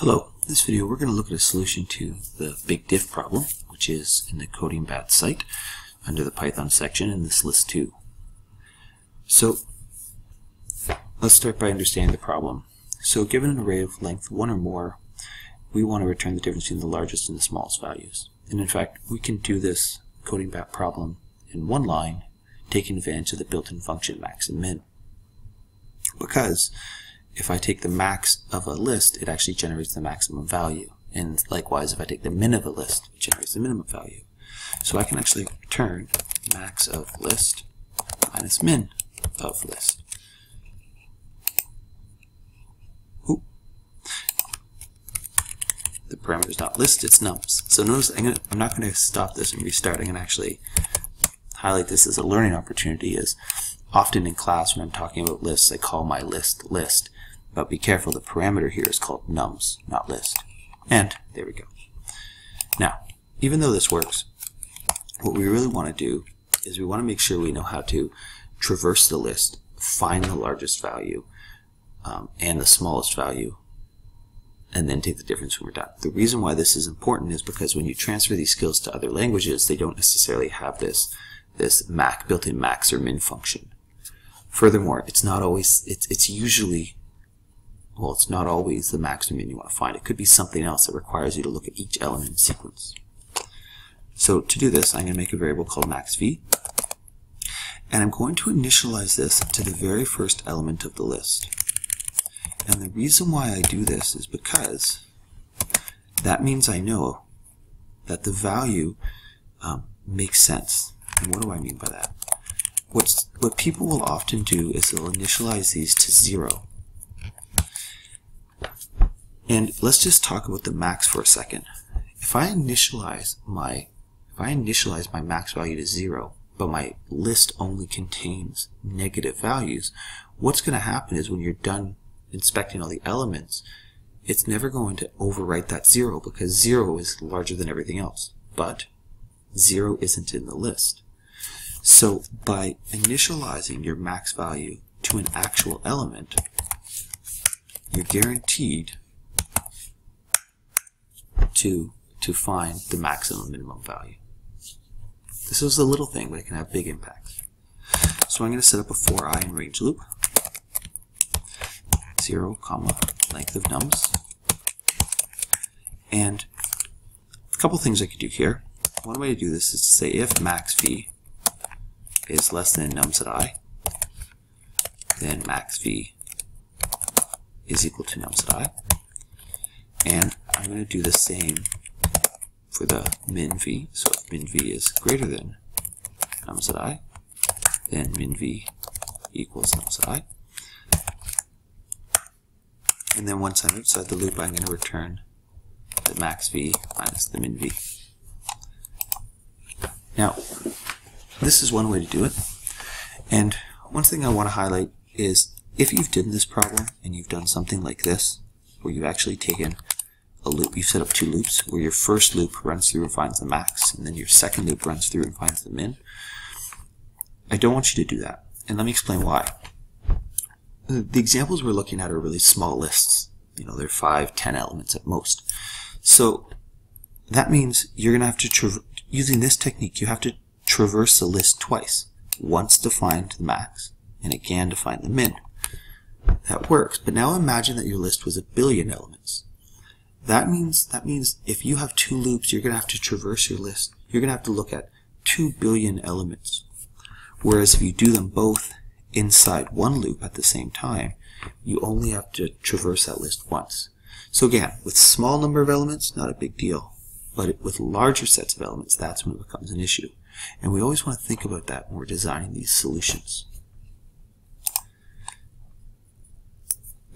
Hello, in this video we're going to look at a solution to the big diff problem, which is in the Coding Bat site under the Python section in this list 2. So let's start by understanding the problem. So given an array of length 1 or more, we want to return the difference between the largest and the smallest values. And in fact, we can do this Coding Bat problem in one line, taking advantage of the built-in function max and min. Because if I take the max of a list, it actually generates the maximum value. And likewise, if I take the min of a list, it generates the minimum value. So I can actually return max of list minus min of list. Ooh. The parameter is not list, it's nums. So notice I'm, gonna, I'm not going to stop this and restart. I'm going to actually highlight this as a learning opportunity is often in class when I'm talking about lists, I call my list list. But be careful, the parameter here is called nums, not list. And there we go. Now, even though this works, what we really want to do is we want to make sure we know how to traverse the list, find the largest value um, and the smallest value, and then take the difference when we're done. The reason why this is important is because when you transfer these skills to other languages, they don't necessarily have this, this mac, built-in max or min function. Furthermore, it's not always, it's, it's usually well, it's not always the maximum you want to find. It could be something else that requires you to look at each element in sequence. So to do this, I'm going to make a variable called maxv, and I'm going to initialize this to the very first element of the list. And the reason why I do this is because that means I know that the value um, makes sense. And what do I mean by that? What's, what people will often do is they'll initialize these to zero. And let's just talk about the max for a second. If I initialize my if I initialize my max value to zero, but my list only contains negative values, what's going to happen is when you're done inspecting all the elements, it's never going to overwrite that zero because zero is larger than everything else. But zero isn't in the list. So by initializing your max value to an actual element, you're guaranteed to to find the maximum minimum value. This is a little thing, but it can have big impacts. So I'm going to set up a for i in range loop. 0, comma, length of nums. And a couple things I could do here. One way to do this is to say if max v is less than nums at i, then max v is equal to nums at i. And I'm going to do the same for the min v. So if min v is greater than nums at i, then min v equals nums at i. And then once I'm outside the loop, I'm going to return the max v minus the min v. Now, this is one way to do it. And one thing I want to highlight is if you've done this problem and you've done something like this, where you've actually taken a loop, you've set up two loops, where your first loop runs through and finds the max, and then your second loop runs through and finds the min. I don't want you to do that, and let me explain why. The examples we're looking at are really small lists. You know, they're five, ten elements at most. So that means you're going to have to, using this technique, you have to traverse the list twice. Once to find the max, and again to find the min. That works, but now imagine that your list was a billion elements. That means that means if you have two loops, you're going to have to traverse your list. You're going to have to look at two billion elements. Whereas if you do them both inside one loop at the same time, you only have to traverse that list once. So again, with small number of elements, not a big deal. But with larger sets of elements, that's when it becomes an issue. And we always want to think about that when we're designing these solutions.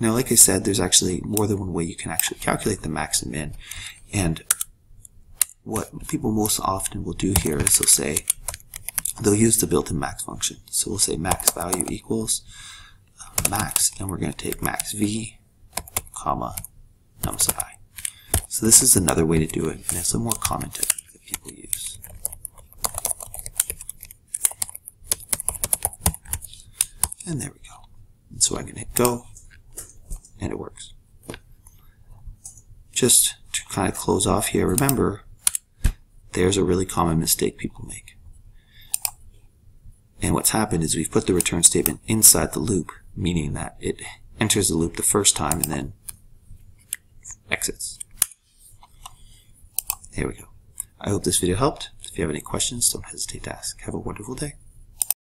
Now, like I said, there's actually more than one way you can actually calculate the max and min. And what people most often will do here is they'll say, they'll use the built-in max function. So we'll say max value equals uh, max, and we're going to take max v, comma, nums i. So this is another way to do it, and it's a more common technique that people use. And there we go. And so I'm going to hit go, and it works. just to kind of close off here, remember, there's a really common mistake people make. And what's happened is we've put the return statement inside the loop, meaning that it enters the loop the first time and then exits. There we go. I hope this video helped. If you have any questions, don't hesitate to ask. Have a wonderful day.